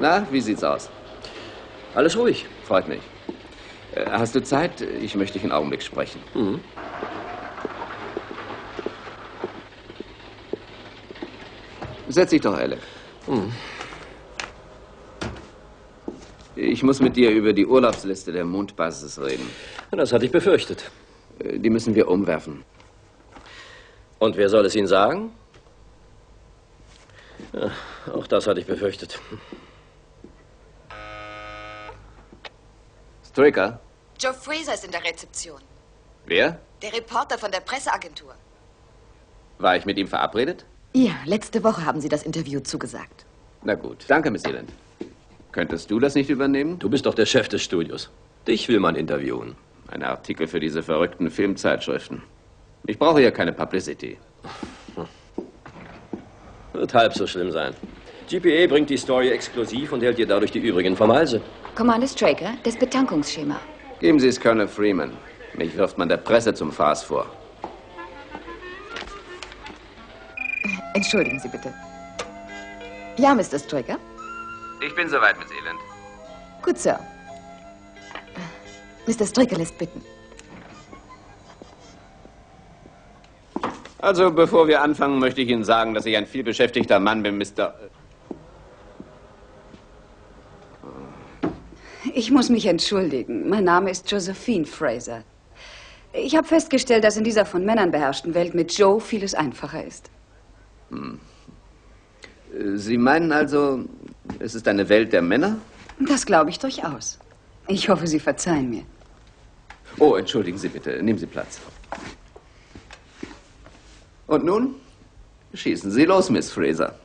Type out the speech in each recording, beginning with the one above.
Na, wie sieht's aus? Alles ruhig. Freut mich. Äh, hast du Zeit? Ich möchte dich einen Augenblick sprechen. Mhm. Setz dich doch, Alec. Mhm. Ich muss mit dir über die Urlaubsliste der Mondbasis reden. Das hatte ich befürchtet. Äh, Die müssen wir umwerfen. Und wer soll es Ihnen sagen? Ja, auch das hatte ich befürchtet. Stricker? Joe Fraser ist in der Rezeption. Wer? Der Reporter von der Presseagentur. War ich mit ihm verabredet? Ja, letzte Woche haben Sie das Interview zugesagt. Na gut. Danke, Miss Eland. Könntest du das nicht übernehmen? Du bist doch der Chef des Studios. Dich will man interviewen. Ein Artikel für diese verrückten Filmzeitschriften. Ich brauche hier keine Publicity. Wird halb so schlimm sein. GPA bringt die Story exklusiv und hält dir dadurch die übrigen vom Halse. Commander Straker, das Betankungsschema. Geben Sie es Colonel Freeman. Mich wirft man der Presse zum Fraß vor. Entschuldigen Sie bitte. Ja, Mr. Straker? Ich bin soweit, Miss Eland. Gut, Sir. Mr. Straker lässt bitten. Also, bevor wir anfangen, möchte ich Ihnen sagen, dass ich ein vielbeschäftigter Mann bin, Mr. Ich muss mich entschuldigen. Mein Name ist Josephine Fraser. Ich habe festgestellt, dass in dieser von Männern beherrschten Welt mit Joe vieles einfacher ist. Hm. Sie meinen also, es ist eine Welt der Männer? Das glaube ich durchaus. Ich hoffe, Sie verzeihen mir. Oh, entschuldigen Sie bitte. Nehmen Sie Platz. Und nun? Schießen Sie los, Miss Fraser.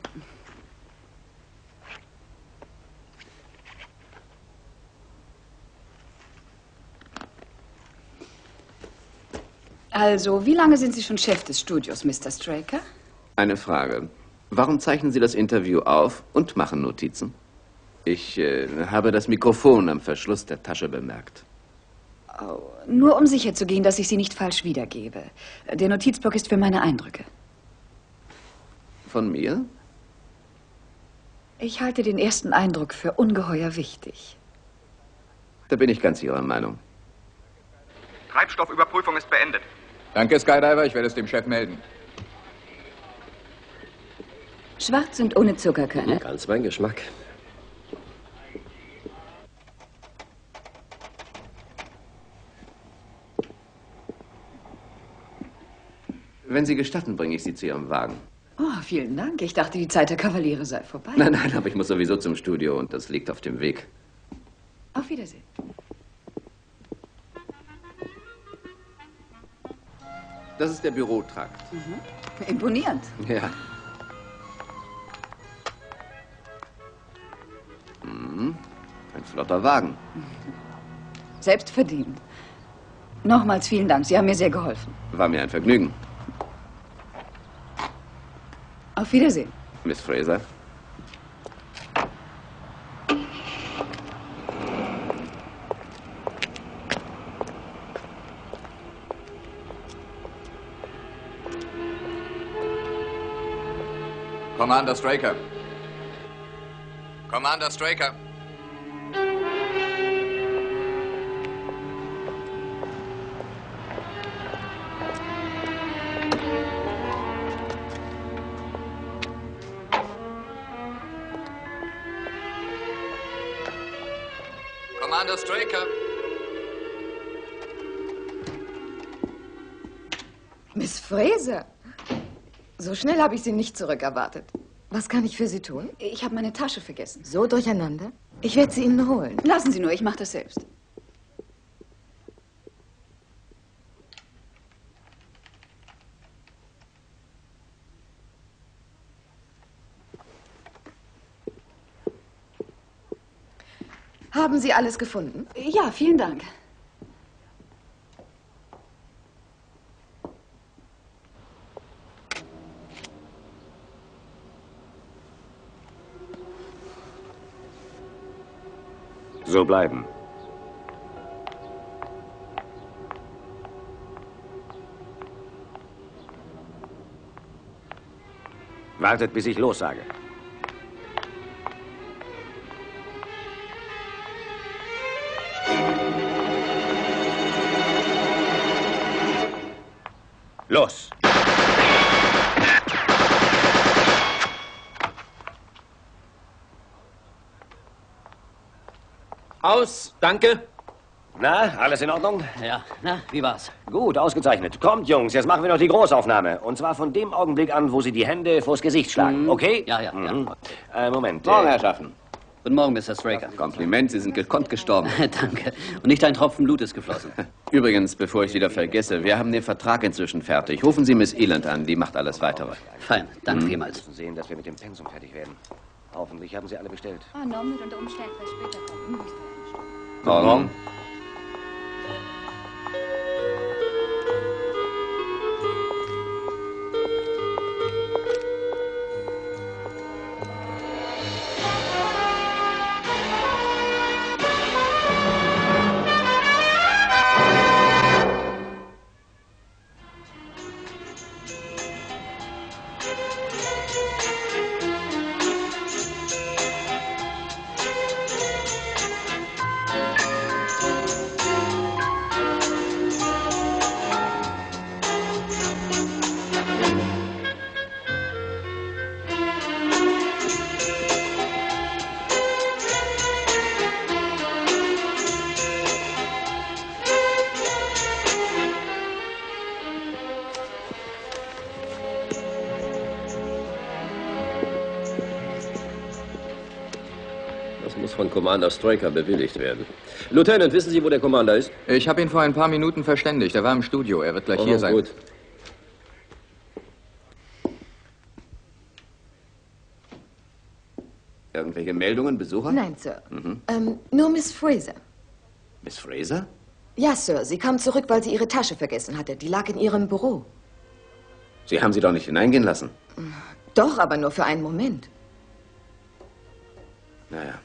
Also, wie lange sind Sie schon Chef des Studios, Mr. Straker? Eine Frage. Warum zeichnen Sie das Interview auf und machen Notizen? Ich äh, habe das Mikrofon am Verschluss der Tasche bemerkt. Oh, nur um sicherzugehen, dass ich Sie nicht falsch wiedergebe. Der Notizblock ist für meine Eindrücke. Von mir? Ich halte den ersten Eindruck für ungeheuer wichtig. Da bin ich ganz Ihrer Meinung. Treibstoffüberprüfung ist beendet. Danke, Skydiver. Ich werde es dem Chef melden. Schwarz und ohne Zuckerkörner. Ganz mein Geschmack. Wenn Sie gestatten, bringe ich Sie zu Ihrem Wagen. Oh, vielen Dank. Ich dachte, die Zeit der Kavaliere sei vorbei. Nein, nein, aber ich muss sowieso zum Studio und das liegt auf dem Weg. Auf Wiedersehen. Das ist der Bürotrakt. Mhm. Imponierend. Ja. Mhm. Ein flotter Wagen. Selbstverdient. Nochmals vielen Dank. Sie haben mir sehr geholfen. War mir ein Vergnügen. Auf Wiedersehen. Miss Fraser. Commander Straker. Commander Straker. Commander Straker. Miss Fraser? So schnell habe ich Sie nicht zurückerwartet. Was kann ich für Sie tun? Ich habe meine Tasche vergessen. So durcheinander? Ich werde sie Ihnen holen. Lassen Sie nur, ich mache das selbst. Haben Sie alles gefunden? Ja, vielen Dank. so bleiben. Wartet, bis ich los sage. Los! Aus, danke. Na, alles in Ordnung? Ja, na, wie war's? Gut, ausgezeichnet. Kommt, Jungs, jetzt machen wir noch die Großaufnahme. Und zwar von dem Augenblick an, wo Sie die Hände vors Gesicht schlagen, okay? Ja, ja, Mhm. Äh, Moment. Morgen, äh, Herrschaften. Guten Morgen, Mr. Straker. Kompliment, Sie sind gekonnt gestorben. Danke. Und nicht ein Tropfen Blut ist geflossen. Übrigens, bevor ich wieder vergesse, wir haben den Vertrag inzwischen fertig. Rufen Sie Miss Eland an, die macht alles Weitere. Fein, danke vielmals. müssen sehen, dass wir mit dem Pensum fertig werden. Hoffentlich haben Sie alle bestellt. Ah, Norm wird unter Umständen später kommen. Morgen. Das Commander Straker bewilligt werden. Lieutenant, wissen Sie, wo der Commander ist? Ich habe ihn vor ein paar Minuten verständigt. Er war im Studio. Er wird gleich hier sein. Gut. Irgendwelche Meldungen, Besucher? Nein, Sir. Ähm, nur Miss Fraser. Miss Fraser? Ja, Sir. Sie kam zurück, weil sie ihre Tasche vergessen hatte. Die lag in ihrem Büro. Sie haben sie doch nicht hineingehen lassen. Doch, aber nur für einen Moment. Naja.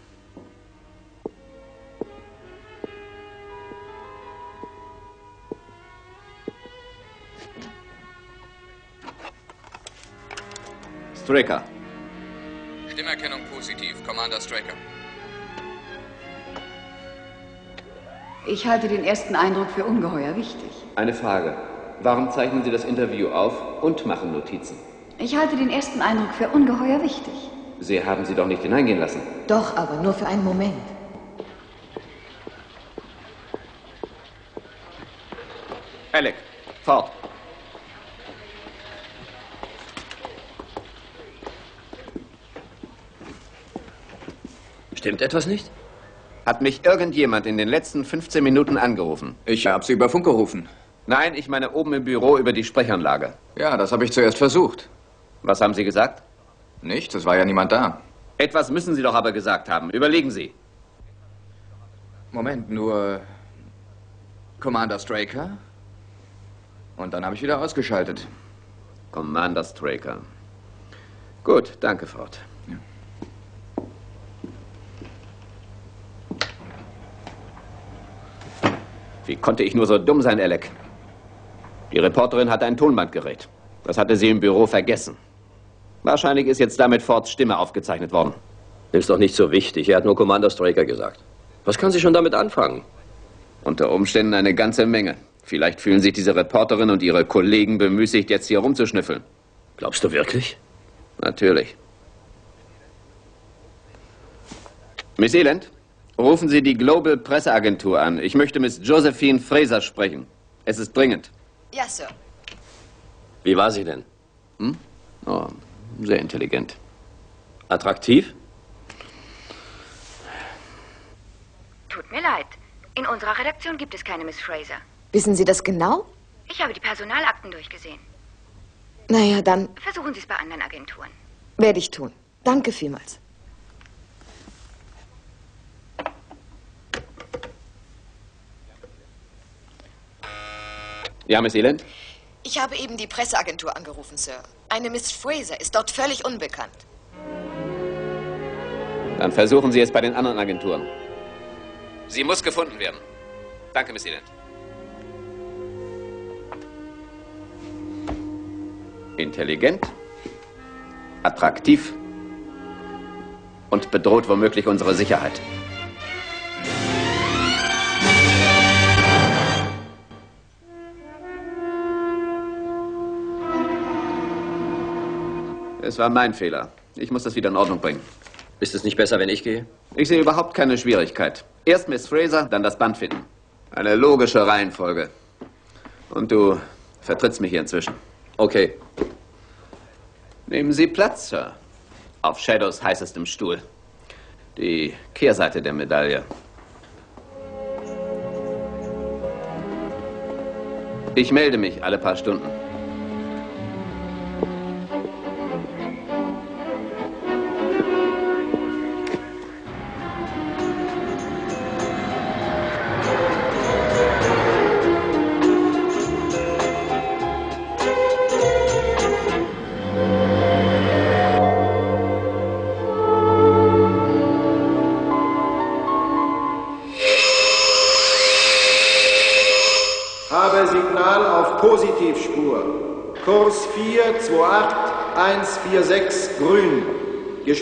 Straker. Stimmerkennung positiv. Commander Straker. Ich halte den ersten Eindruck für ungeheuer wichtig. Eine Frage. Warum zeichnen Sie das Interview auf und machen Notizen? Ich halte den ersten Eindruck für ungeheuer wichtig. Sie haben sie doch nicht hineingehen lassen. Doch, aber nur für einen Moment. Alec, fort. Stimmt etwas nicht? Hat mich irgendjemand in den letzten 15 Minuten angerufen? Ich habe Sie über Funk gerufen. Nein, ich meine oben im Büro über die Sprechanlage. Ja, das habe ich zuerst versucht. Was haben Sie gesagt? Nichts, es war ja niemand da. Etwas müssen Sie doch aber gesagt haben. Überlegen Sie. Moment, nur Commander Straker? Und dann habe ich wieder ausgeschaltet. Commander Straker. Gut, danke, Ford. Wie konnte ich nur so dumm sein, Alec? Die Reporterin hatte ein Tonbandgerät. Das hatte sie im Büro vergessen. Wahrscheinlich ist jetzt damit Fords Stimme aufgezeichnet worden. Ist doch nicht so wichtig. Er hat nur Commander Straker gesagt. Was kann sie schon damit anfangen? Unter Umständen eine ganze Menge. Vielleicht fühlen sich diese Reporterin und ihre Kollegen bemüßigt, jetzt hier rumzuschnüffeln. Glaubst du wirklich? Natürlich. Miss Elend, rufen Sie die Global Presseagentur an. Ich möchte Miss Josephine Fraser sprechen. Es ist dringend. Ja, Sir. Wie war sie denn? Oh, sehr intelligent. Attraktiv? Tut mir leid. In unserer Redaktion gibt es keine Miss Fraser. Wissen Sie das genau? Ich habe die Personalakten durchgesehen. Naja, dann Versuchen Sie es bei anderen Agenturen. werde ich tun. Danke vielmals. Ja, Miss Elend? Ich habe eben die Presseagentur angerufen, Sir. Eine Miss Fraser ist dort völlig unbekannt. Dann versuchen Sie es bei den anderen Agenturen. Sie muss gefunden werden. Danke, Miss Elend. Intelligent, attraktiv und bedroht womöglich unsere Sicherheit. Es war mein Fehler. Ich muss das wieder in Ordnung bringen. Ist es nicht besser, wenn ich gehe? Ich sehe überhaupt keine Schwierigkeit. Erst Miss Fraser, dann das Band finden. Eine logische Reihenfolge. Und du vertrittst mich hier inzwischen. Okay. Nehmen Sie Platz, Sir. Auf Shadows heißestem Stuhl. Die Kehrseite der Medaille. Ich melde mich alle paar Stunden.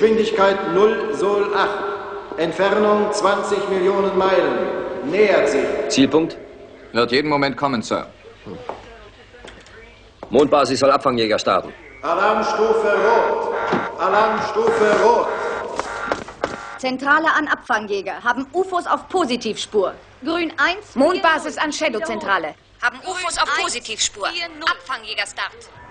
Geschwindigkeit 0 Sol 8. Entfernung 20 Millionen Meilen. Nähert sich. Zielpunkt? Wird jeden Moment kommen, Sir. Mondbasis soll Abfangjäger starten. Alarmstufe rot. Alarmstufe rot. Zentrale an Abfangjäger. Haben UFOs auf Positivspur. Grün 1. Mondbasis an Shadow-Zentrale. Haben UFOs auf Positivspur. Abfangjägerstart. Würden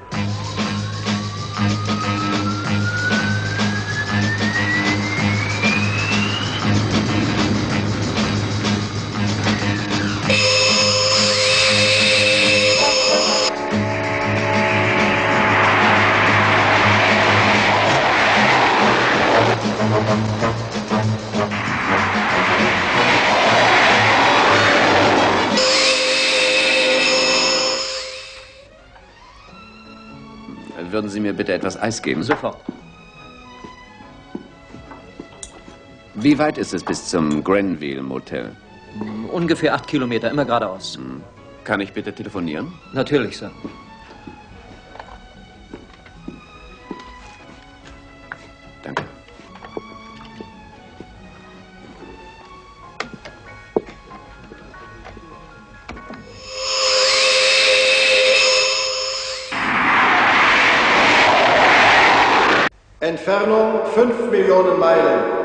mir bitte etwas Eis geben? Sofort. Wie weit ist es bis zum Grenville Motel? Ungefähr acht Kilometer, immer geradeaus. Kann ich bitte telefonieren? Natürlich, Sir. 5 Millionen Meilen. Zwei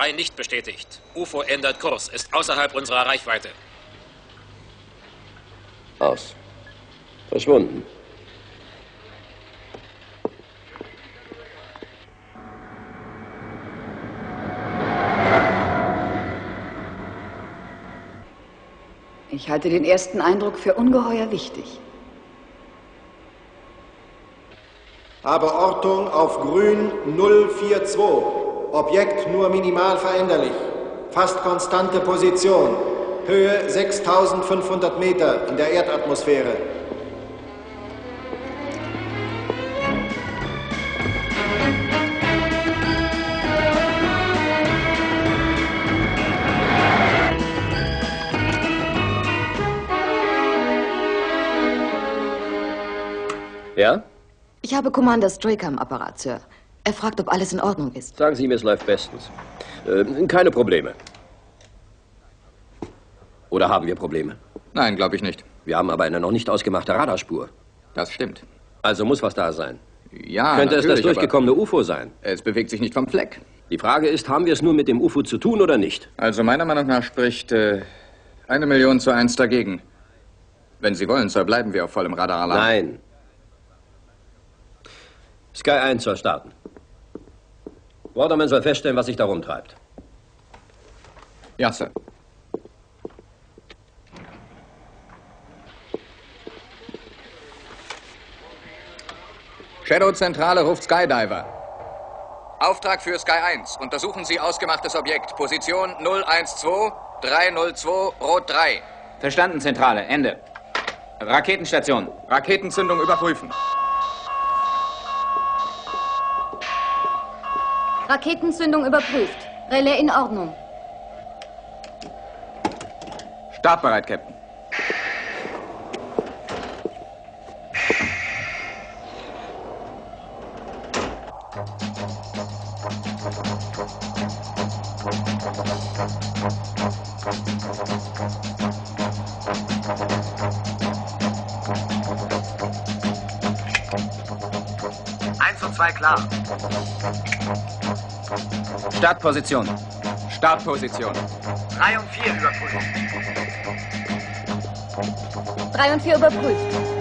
3 nicht bestätigt. UFO ändert Kurs, ist außerhalb unserer Reichweite. Aus. Verschwunden. Ich halte den ersten Eindruck für ungeheuer wichtig. Habe Ortung auf grün 042. Objekt nur minimal veränderlich. Fast konstante Position. Höhe 6500 Meter in der Erdatmosphäre. Ja? Ich habe Commander Straker am Apparat, Sir. Er fragt, ob alles in Ordnung ist. Sagen Sie ihm, es läuft bestens. Äh, keine Probleme. Oder haben wir Probleme? Nein, glaube ich nicht. Wir haben aber eine noch nicht ausgemachte Radarspur. Das stimmt. Also muss was da sein. Ja, Könnte es das durchgekommene UFO sein? Es bewegt sich nicht vom Fleck. Die Frage ist, haben wir es nur mit dem UFO zu tun oder nicht? Also meiner Meinung nach spricht äh, eine Million zu eins dagegen. Wenn Sie wollen, Sir, bleiben wir auf vollem Radaralarm. Nein. Sky 1 soll starten. Waterman soll feststellen, was sich da rumtreibt. Ja, Sir. Shadow-Zentrale ruft Skydiver. Auftrag für Sky 1. Untersuchen Sie ausgemachtes Objekt. Position 012 302 Rot 3. Verstanden, Zentrale. Ende. Raketenstation. Raketenzündung überprüfen. Raketenzündung überprüft. Relais in Ordnung. Startbereit, Captain. Eins und zwei klar. Startposition. Startposition. Drei und vier überprüfen. Drei und vier überprüft.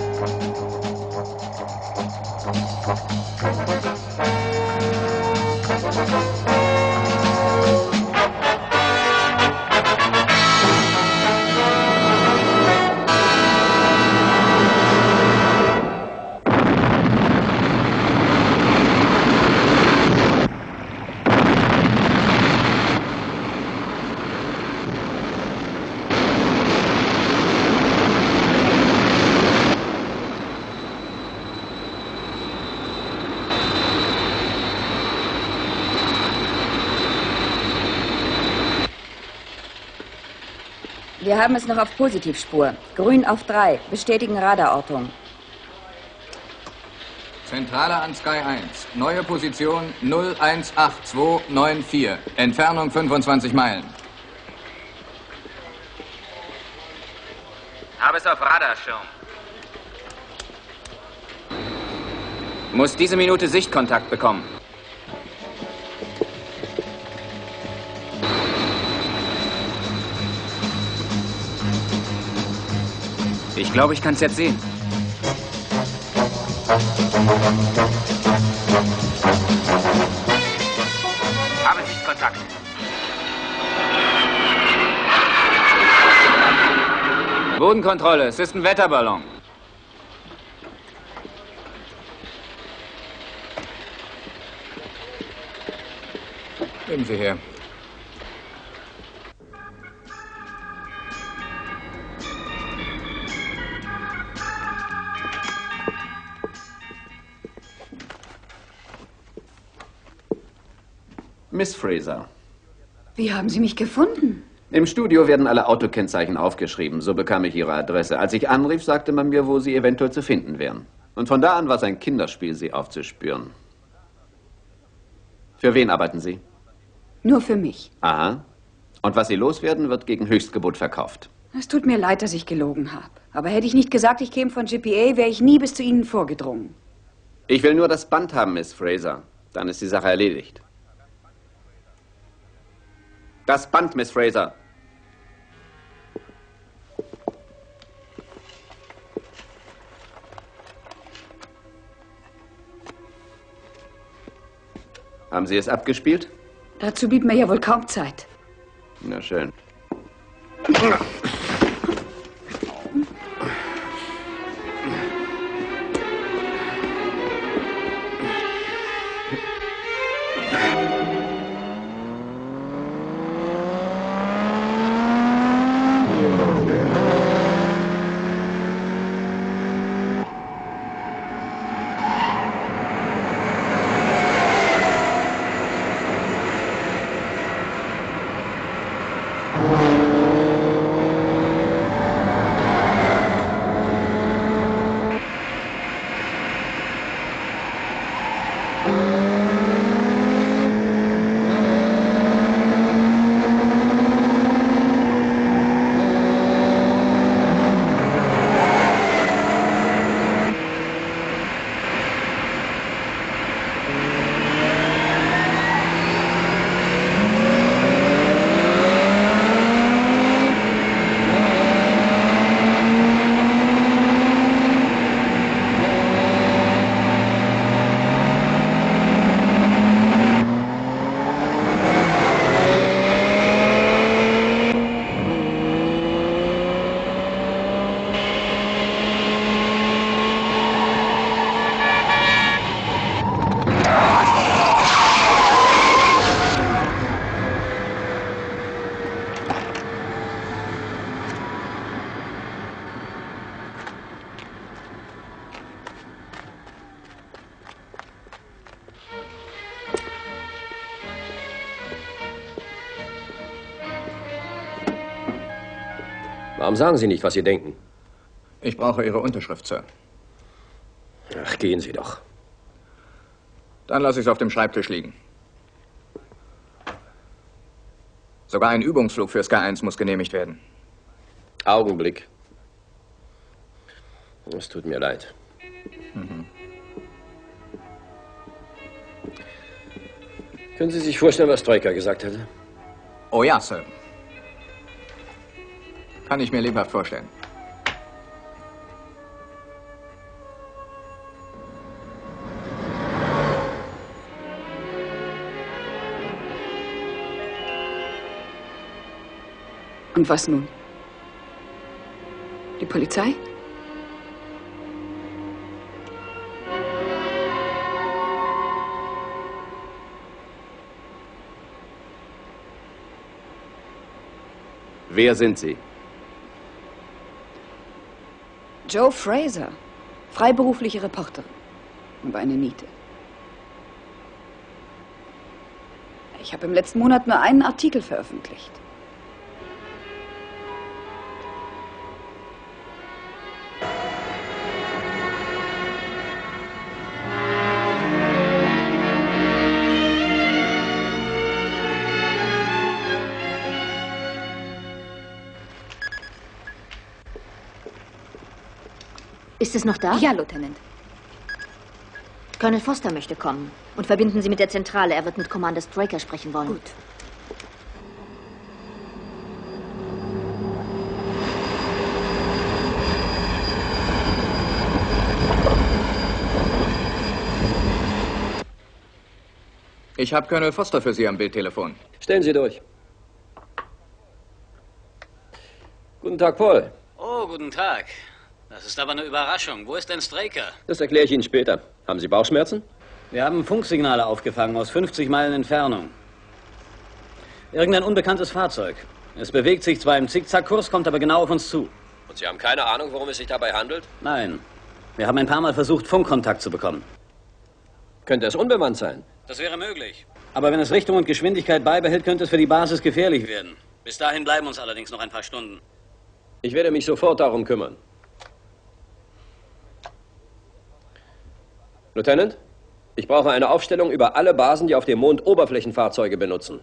Wir haben es noch auf Positivspur. Grün auf drei. Bestätigen Radarortung. Zentrale an Sky 1. Neue Position 018294. Entfernung 25 Meilen. Habe es auf Radarschirm. Muss diese Minute Sichtkontakt bekommen. Ich glaube, ich kann es jetzt sehen. Habe Sichtkontakt. Bodenkontrolle, es ist ein Wetterballon. Nehmen Sie her. Miss Fraser. Wie haben Sie mich gefunden? Im Studio werden alle Autokennzeichen aufgeschrieben. So bekam ich Ihre Adresse. Als ich anrief, sagte man mir, wo Sie eventuell zu finden wären. Und von da an war es ein Kinderspiel, Sie aufzuspüren. Für wen arbeiten Sie? Nur für mich. Aha. Und was Sie loswerden, wird gegen Höchstgebot verkauft. Es tut mir leid, dass ich gelogen habe. Aber hätte ich nicht gesagt, ich käme von GPA, wäre ich nie bis zu Ihnen vorgedrungen. Ich will nur das Band haben, Miss Fraser. Dann ist die Sache erledigt. Das Band, Miss Fraser. Haben Sie es abgespielt? Dazu blieb mir ja wohl kaum Zeit. Na schön. Warum sagen Sie nicht, was Sie denken? Ich brauche Ihre Unterschrift, Sir. Ach, gehen Sie doch. Dann lasse ich es auf dem Schreibtisch liegen. Sogar ein Übungsflug für Sky 1 muss genehmigt werden. Augenblick. Es tut mir leid. Mhm. Können Sie sich vorstellen, was Troika gesagt hätte? Oh ja, Sir. Kann ich mir lebhaft vorstellen. Und was nun? Die Polizei? Wer sind Sie? Joe Fraser, freiberufliche Reporterin. Über eine Niete. Ich habe im letzten Monat nur einen Artikel veröffentlicht. Ist es noch da? Ja, Lieutenant. Colonel Foster möchte kommen. Und verbinden Sie mit der Zentrale. Er wird mit Commander Straker sprechen wollen. Gut. Ich habe Colonel Foster für Sie am Bildtelefon. Stellen Sie durch. Guten Tag, Paul. Oh, guten Tag. Das ist aber eine Überraschung. Wo ist denn Straker? Das erkläre ich Ihnen später. Haben Sie Bauchschmerzen? Wir haben Funksignale aufgefangen aus 50 Meilen Entfernung. Irgendein unbekanntes Fahrzeug. Es bewegt sich zwar im Zickzackkurs, kommt aber genau auf uns zu. Und Sie haben keine Ahnung, worum es sich dabei handelt? Nein. Wir haben ein paar Mal versucht, Funkkontakt zu bekommen. Könnte es unbemannt sein? Das wäre möglich. Aber wenn es Richtung und Geschwindigkeit beibehält, könnte es für die Basis gefährlich werden. Bis dahin bleiben uns allerdings noch ein paar Stunden. Ich werde mich sofort darum kümmern. Lieutenant, ich brauche eine Aufstellung über alle Basen, die auf dem Mond Oberflächenfahrzeuge benutzen.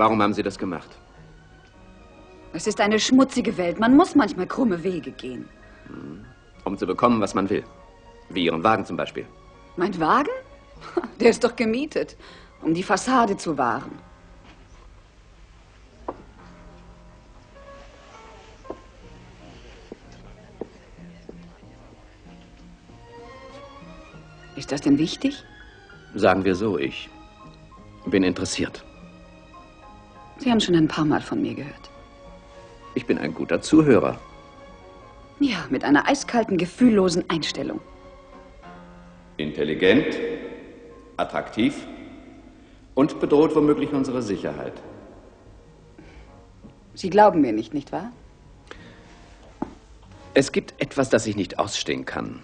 Warum haben Sie das gemacht? Es ist eine schmutzige Welt. Man muss manchmal krumme Wege gehen. Um zu bekommen, was man will. Wie Ihren Wagen zum Beispiel. Mein Wagen? Der ist doch gemietet, um die Fassade zu wahren. Ist das denn wichtig? Sagen wir so, ich bin interessiert. Sie haben schon ein paar Mal von mir gehört. Ich bin ein guter Zuhörer. Ja, mit einer eiskalten, gefühllosen Einstellung. Intelligent, attraktiv und bedroht womöglich unsere Sicherheit. Sie glauben mir nicht, nicht wahr? Es gibt etwas, das ich nicht ausstehen kann.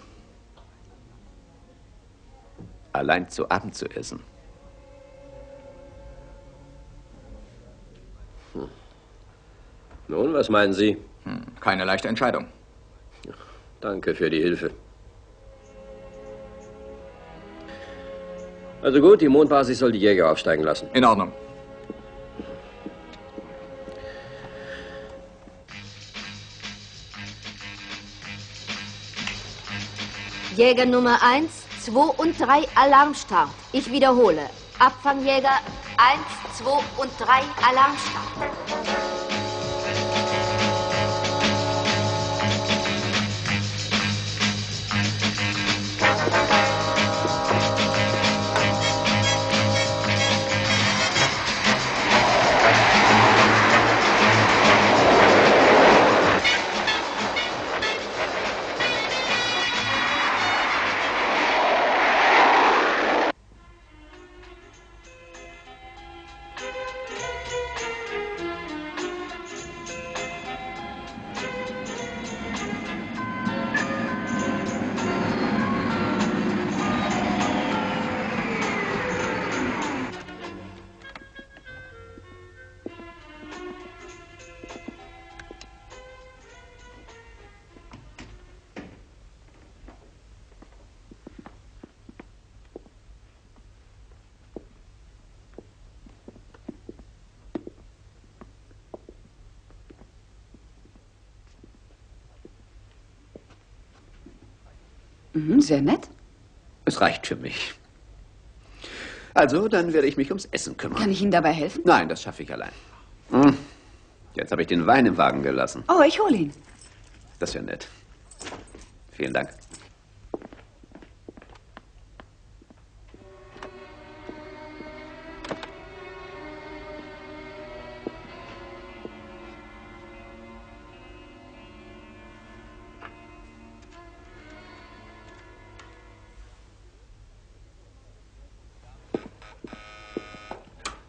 Allein zu Abend zu essen. Nun, was meinen Sie? Hm, keine leichte Entscheidung. Danke für die Hilfe. Also gut, die Mondbasis soll die Jäger aufsteigen lassen. In Ordnung. Jäger Nummer 1, 2 und 3 Alarmstart. Ich wiederhole. Abfangjäger 1, 2 und 3 Alarmstart. Mhm, sehr nett. Es reicht für mich. Also, dann werde ich mich ums Essen kümmern. Kann ich Ihnen dabei helfen? Nein, das schaffe ich allein. Hm. Jetzt habe ich den Wein im Wagen gelassen. Oh, ich hole ihn. Das wäre nett. Vielen Dank.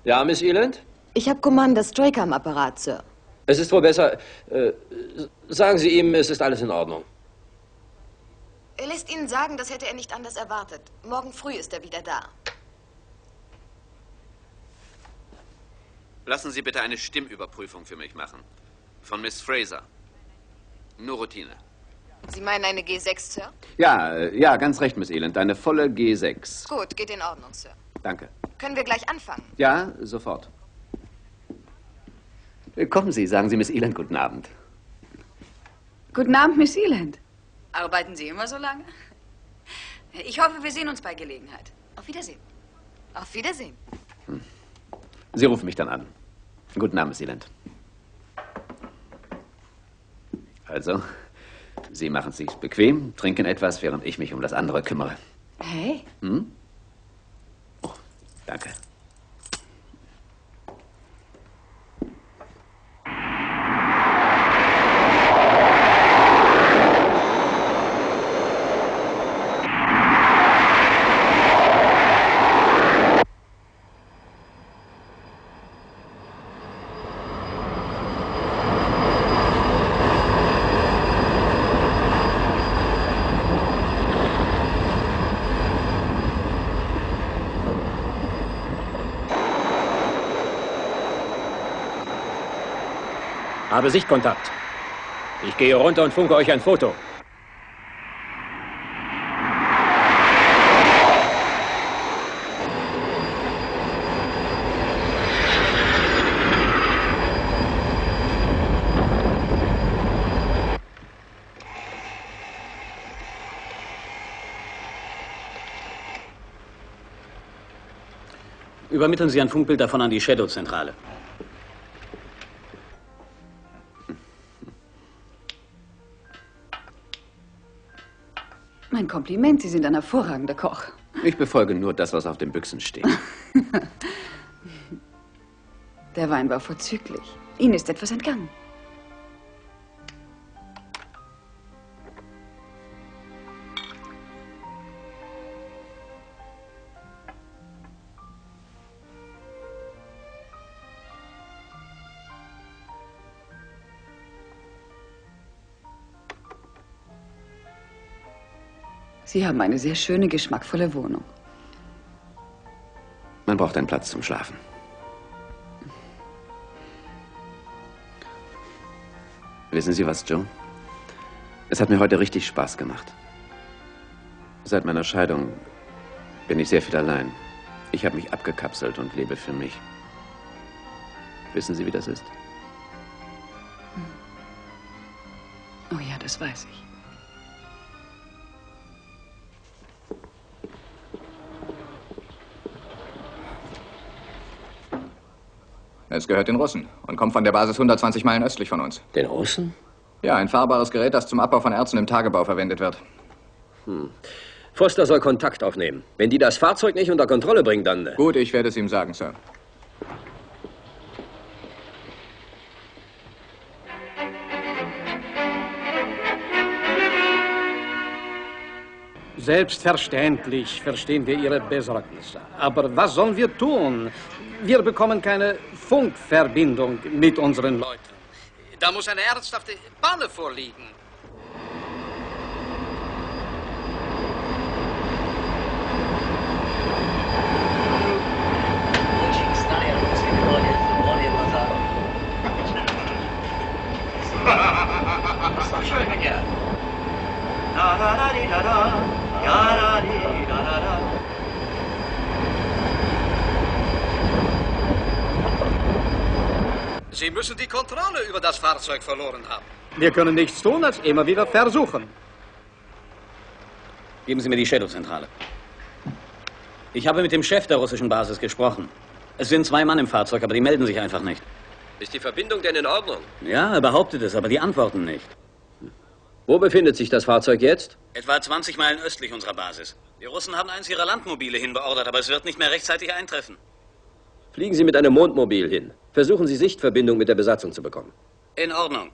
Ja, Miss Eland? Ich habe Commander Straker am Apparat, Sir. Es ist wohl besser. Äh, sagen Sie ihm, es ist alles in Ordnung. Er lässt Ihnen sagen, das hätte er nicht anders erwartet. Morgen früh ist er wieder da. Lassen Sie bitte eine Stimmüberprüfung für mich machen. Von Miss Fraser. Nur Routine. Sie meinen eine G6, Sir? Ja, äh, ja, ganz recht, Miss Elend. Eine volle G6. Gut, geht in Ordnung, Sir. Danke. Können wir gleich anfangen? Ja, sofort. Kommen Sie, sagen Sie Miss Elend guten Abend. Guten Abend, Miss Eland. Arbeiten Sie immer so lange? Ich hoffe, wir sehen uns bei Gelegenheit. Auf Wiedersehen. Auf Wiedersehen. Sie rufen mich dann an. Guten Abend, Miss Elend. Also, Sie machen es sich bequem, trinken etwas, während ich mich um das andere kümmere. Hey, Hm? Danke. Habe Sichtkontakt. Ich gehe runter und funke euch ein Foto. Übermitteln Sie ein Funkbild davon an die Shadow-Zentrale. Mein Kompliment. Sie sind ein hervorragender Koch. Ich befolge nur das, was auf den Büchsen steht. Der Wein war vorzüglich. Ihnen ist etwas entgangen. Sie haben eine sehr schöne, geschmackvolle Wohnung. Man braucht einen Platz zum Schlafen. Wissen Sie was, Joe? Es hat mir heute richtig Spaß gemacht. Seit meiner Scheidung bin ich sehr viel allein. Ich habe mich abgekapselt und lebe für mich. Wissen Sie, wie das ist? Oh ja, das weiß ich. Es gehört den Russen und kommt von der Basis 120 Meilen östlich von uns. Den Russen? Ja, ein fahrbares Gerät, das zum Abbau von Erzen im Tagebau verwendet wird. Hm. Foster soll Kontakt aufnehmen. Wenn die das Fahrzeug nicht unter Kontrolle bringen, dann. äh, Gut, ich werde es ihm sagen, Sir. Selbstverständlich verstehen wir Ihre Besorgnisse. Aber was sollen wir tun? Wir bekommen keine Funkverbindung mit unseren Leuten. Da muss eine ernsthafte Panne vorliegen. Schön, ja. Da da da da da. Sie müssen die Kontrolle über das Fahrzeug verloren haben. Wir können nichts tun, als immer wieder versuchen. Geben Sie mir die Shadow-Zentrale. Ich habe mit dem Chef der russischen Basis gesprochen. Es sind zwei Mann im Fahrzeug, aber die melden sich einfach nicht. Ist die Verbindung denn in Ordnung? Ja, er behauptet es, aber die antworten nicht. Wo befindet sich das Fahrzeug jetzt? Etwa 20 Meilen östlich unserer Basis. Die Russen haben eins ihrer Landmobile hinbeordert, aber es wird nicht mehr rechtzeitig eintreffen. Fliegen Sie mit einem Mondmobil hin. Versuchen Sie Sichtverbindung mit der Besatzung zu bekommen. In Ordnung.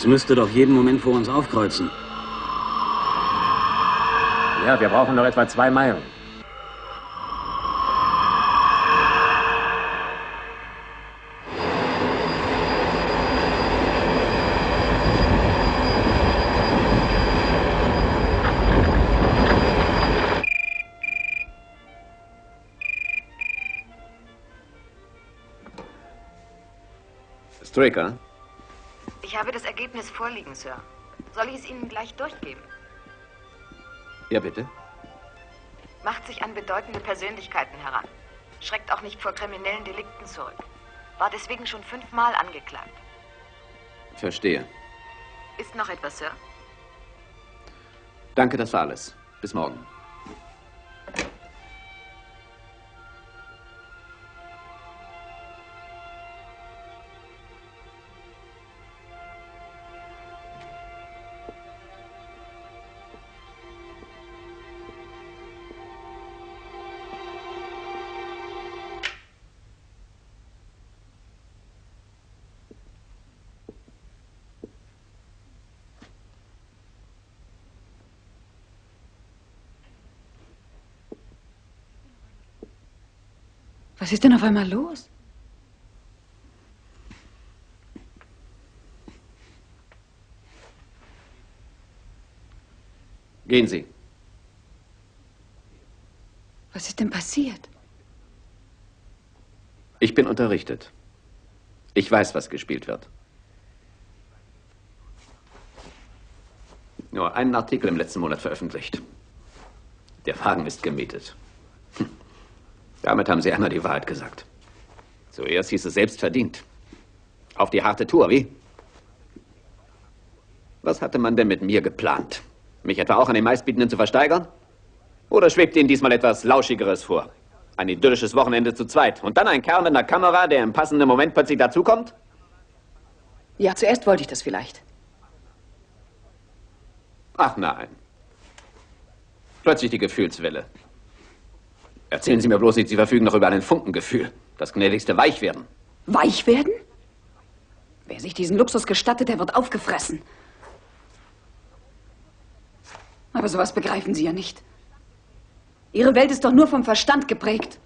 Es müsste doch jeden Moment vor uns aufkreuzen. Ja, wir brauchen noch etwa zwei Meilen. Straker, Ich habe das Ergebnis vorliegen, Sir. Soll ich es Ihnen gleich durchgeben? ja bitte. Macht sich an bedeutende Persönlichkeiten heran. Schreckt auch nicht vor kriminellen Delikten zurück. War deswegen schon fünfmal angeklagt. Verstehe. Ist noch etwas, Sir? Danke, das war alles. Bis morgen. Was ist denn auf einmal los? Gehen Sie. Was ist denn passiert? Ich bin unterrichtet. Ich weiß, was gespielt wird. Nur einen Artikel im letzten Monat veröffentlicht. Der Wagen ist gemietet. Damit haben Sie einmal die Wahrheit gesagt. Zuerst hieß es selbst verdient. Auf die harte Tour, wie? Was hatte man denn mit mir geplant? Mich etwa auch an den Meistbietenden zu versteigern? Oder schwebt Ihnen diesmal etwas Lauschigeres vor? Ein idyllisches Wochenende zu zweit. Und dann ein Kerl mit einer Kamera, der im passenden Moment plötzlich dazukommt? Ja, zuerst wollte ich das vielleicht. Ach nein. Plötzlich die Gefühlswelle. Erzählen Sie mir bloß nicht, Sie verfügen noch über ein Funkengefühl. Das gnädigste Weichwerden. Weich werden? Wer sich diesen Luxus gestattet, der wird aufgefressen. Aber sowas begreifen Sie ja nicht. Ihre Welt ist doch nur vom Verstand geprägt.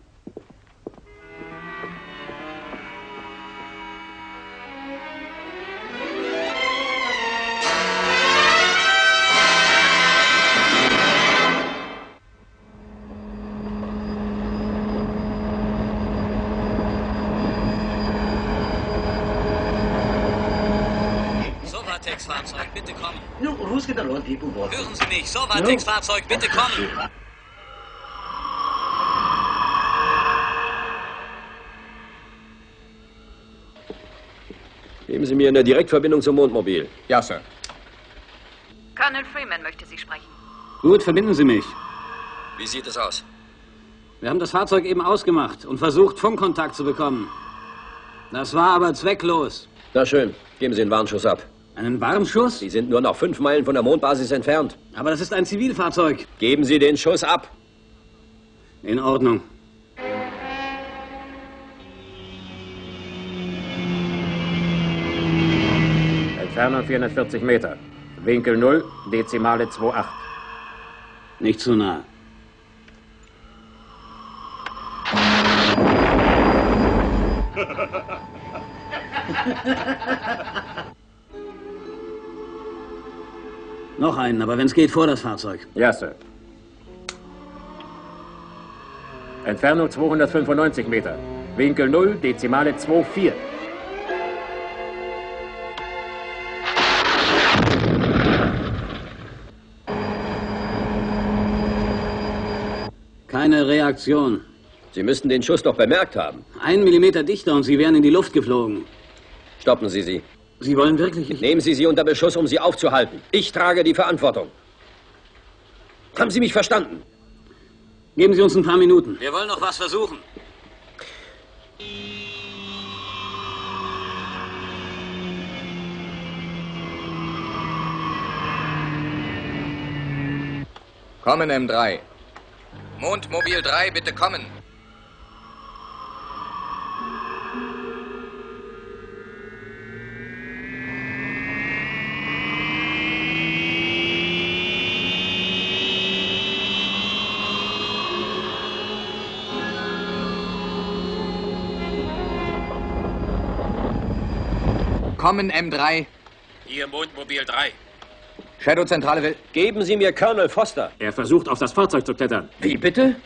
Hören Sie mich, Sovatex-Fahrzeug, bitte kommen. Geben Sie mir eine Direktverbindung zum Mondmobil. Ja, Sir. Colonel Freeman möchte Sie sprechen. Gut, verbinden Sie mich. Wie sieht es aus? Wir haben das Fahrzeug eben ausgemacht und versucht, Funkkontakt zu bekommen. Das war aber zwecklos. Na schön, geben Sie einen Warnschuss ab. Einen Warnschuss? Sie sind nur noch fünf Meilen von der Mondbasis entfernt. Aber das ist ein Zivilfahrzeug. Geben Sie den Schuss ab. In Ordnung. Entfernung 440 Meter. Winkel 0, Dezimale 2,8. Nicht zu nah. Noch einen, aber wenn es geht, vor das Fahrzeug. Ja, Sir. Entfernung 295 Meter. Winkel 0, Dezimale 2,4. Keine Reaktion. Sie müssten den Schuss doch bemerkt haben. Ein Millimeter dichter und Sie wären in die Luft geflogen. Stoppen Sie sie. Sie wollen wirklich... Nehmen Sie sie unter Beschuss, um sie aufzuhalten. Ich trage die Verantwortung. Haben Sie mich verstanden? Geben Sie uns ein paar Minuten. Wir wollen noch was versuchen. Kommen, M3. Mondmobil 3, bitte kommen. Kommen, M3. Hier Mondmobil 3. Shadow-Zentrale will... Geben Sie mir Colonel Foster. Er versucht, auf das Fahrzeug zu klettern. Wie bitte?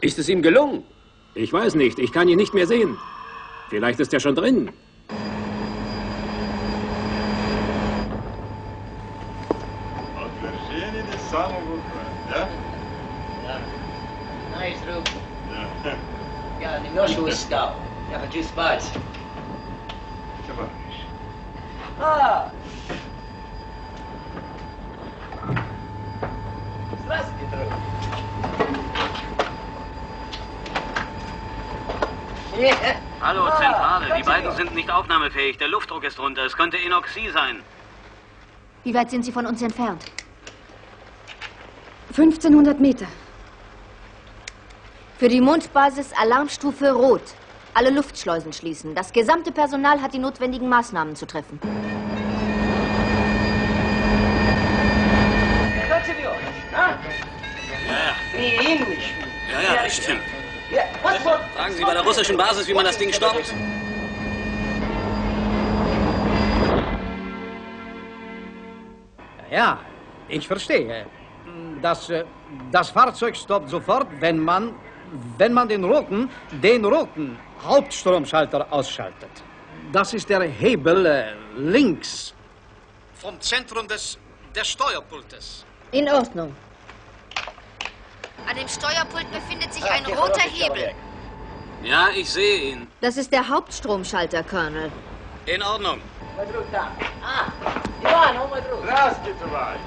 Ist es ihm gelungen? Ich weiß nicht. Ich kann ihn nicht mehr sehen. Vielleicht ist er schon drin. Утверждение не самого да? Nice room. Да. Я немножко устал. Я хочу спать. Товарищ. А! Здравствуйте, друг. Hallo, Zentrale. Die beiden sind nicht aufnahmefähig. Der Luftdruck ist runter. Es könnte Enoxie sein. Wie weit sind Sie von uns entfernt? 1500 Meter. Für die Mondbasis Alarmstufe Rot. Alle Luftschleusen schließen. Das gesamte Personal hat die notwendigen Maßnahmen zu treffen. Don't you know? Huh? Ja, Me English. ja, ja, das stimmt. Fragen Sie bei der russischen Basis, wie man das Ding stoppt. Ja, ich verstehe Das, äh, das Fahrzeug stoppt sofort, wenn man, wenn man den roten, den roten Hauptstromschalter ausschaltet. Das ist der Hebel äh, links vom Zentrum des, des Steuerpultes. In Ordnung. An dem Steuerpult befindet sich ein roter Hebel. Ja, ich sehe ihn. Das ist der Hauptstromschalter, Colonel. In Ordnung. Мой друг там. А, Иван, он мой друг. Здравствуйте, товарищ.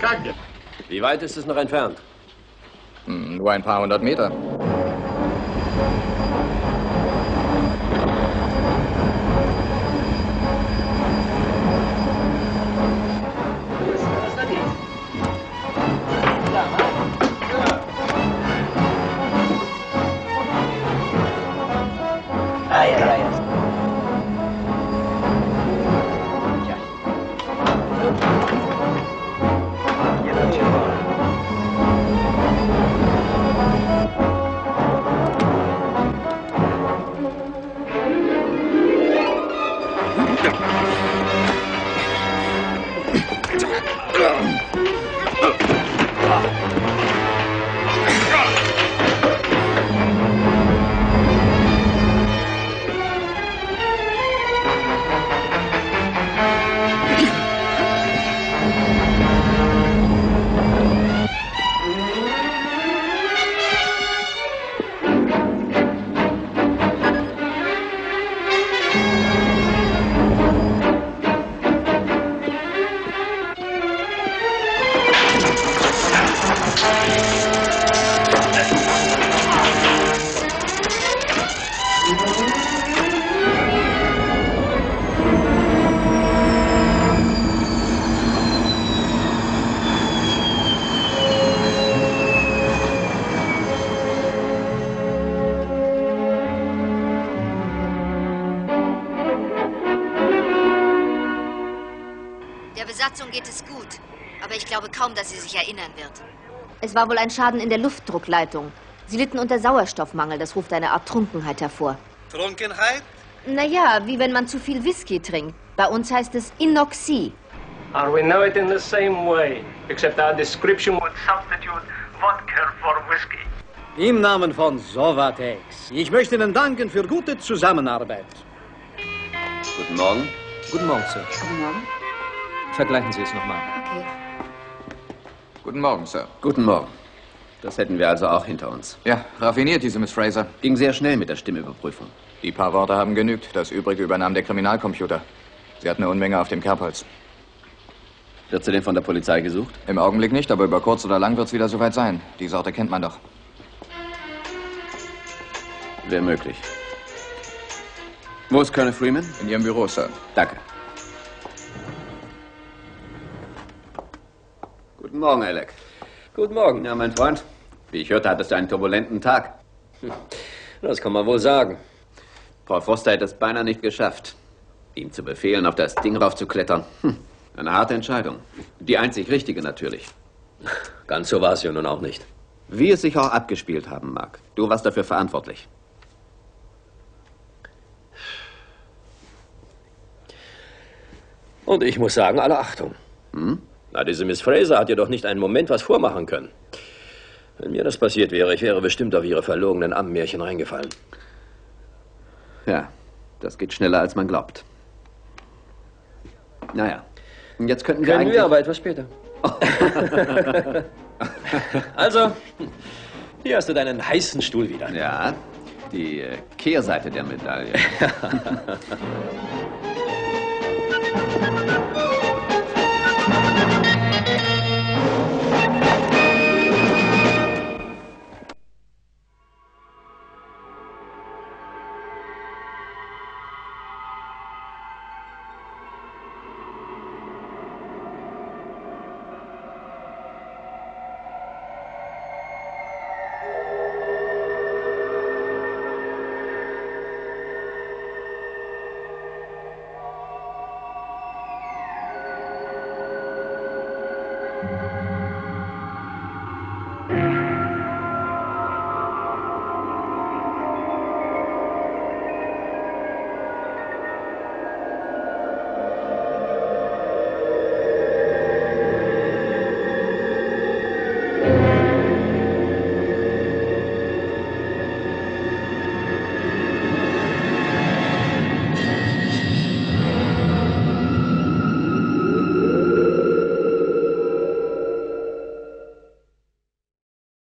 Как дела? Wie weit ist es noch entfernt? Hm, nur ein paar hundert Meter. War wohl ein Schaden in der Luftdruckleitung. Sie litten unter Sauerstoffmangel. Das ruft eine Art Trunkenheit hervor. Trunkenheit? Naja, wie wenn man zu viel Whisky trinkt. Bei uns heißt es Inoxie. And we know it in the same way, except our description would substitute vodka for whiskey. Im Namen von Sovatex. Ich möchte Ihnen danken für gute Zusammenarbeit. Guten Morgen. Guten Morgen, Sir. Guten Morgen. Vergleichen Sie es nochmal. Okay. Guten Morgen, Sir. Guten Morgen. Das hätten wir also auch hinter uns. Ja, raffiniert, diese Miss Fraser. Ging sehr schnell mit der Stimmüberprüfung. Die paar Worte haben genügt. Das Übrige übernahm der Kriminalcomputer. Sie hat eine Unmenge auf dem Kerbholz. Wird sie denn von der Polizei gesucht? Im Augenblick nicht, aber über kurz oder lang wird es wieder soweit sein. Die Sorte kennt man doch. Wäre möglich. Wo ist Colonel Freeman? In Ihrem Büro, Sir. Danke. Guten Morgen, Alec. Guten Morgen. Ja, mein Freund. Wie ich hörte, hattest du einen turbulenten Tag. Das kann man wohl sagen. Paul Foster hätte es beinahe nicht geschafft. Ihm zu befehlen, auf das Ding raufzuklettern. Hm. Eine harte Entscheidung. Die einzig richtige natürlich. Ganz so war es ja nun auch nicht. Wie es sich auch abgespielt haben mag. Du warst dafür verantwortlich. Und ich muss sagen, alle Achtung. Hm? Na, diese Miss Fraser hat ihr doch nicht einen Moment was vormachen können. Wenn mir das passiert wäre, ich wäre bestimmt auf ihre verlogenen Ammenmärchen reingefallen. Ja, das geht schneller, als man glaubt. Naja, und jetzt könnten wir Können eigentlich... wir aber etwas später. also, hier hast du deinen heißen Stuhl wieder. Ja, die äh, Kehrseite der Medaille.